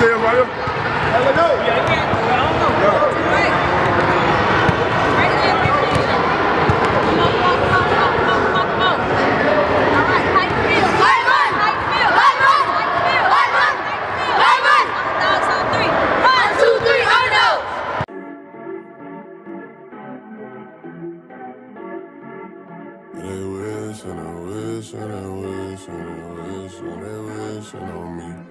stay right up? Hell no. Yeah, I can't. I don't know. Yeah. And I wish, and I wish, and I wish, and I wish, and I wish, and on me.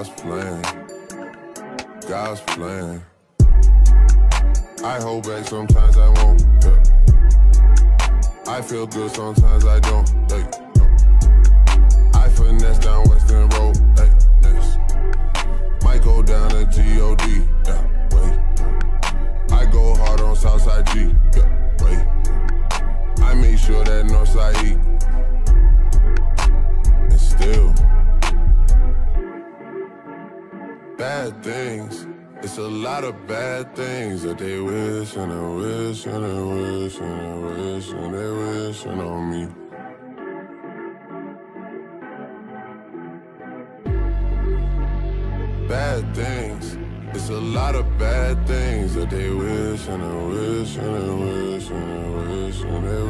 God's plan, God's plan. I hold back, sometimes I won't. Yeah. I feel good, sometimes I don't. Hey, I finesse down Weston Road. Hey. Might go down to G-O-D. Yeah, wait. I go hard on Southside G. Yeah, wait. I make sure that Northside E. bad things. It's a lot of bad things that they wish and they wish and they wish and they wish and they wishing on me. Bad things. It's a lot of bad things that they wish and they wish and they wish and they wish and they wishing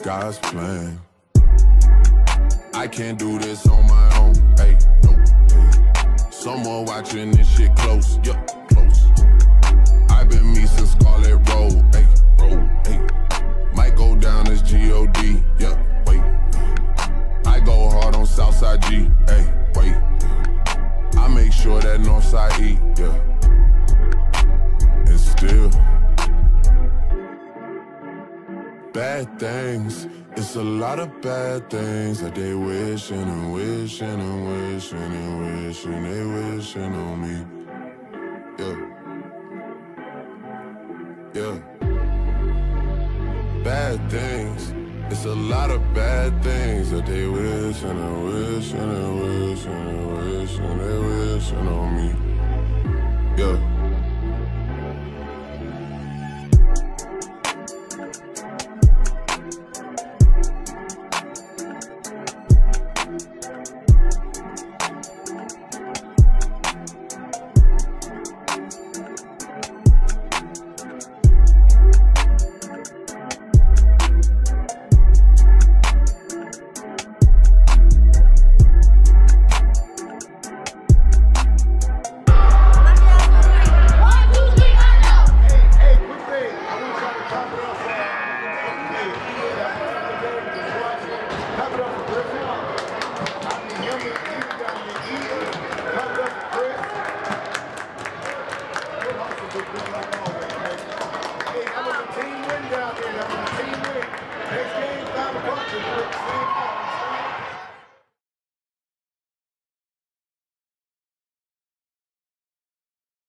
God's plan. I can't do this on my own. Hey, no. Someone watching this shit close. Yup, close. I've been me since Scarlett road. Bad things. It's a lot of bad things that they wishing and wishing and wishing and wishing they wishing on me. Yeah. Yeah. Bad things. It's a lot of bad things that they wishing and wishing and wishing and wishing they wishing on me. Yeah.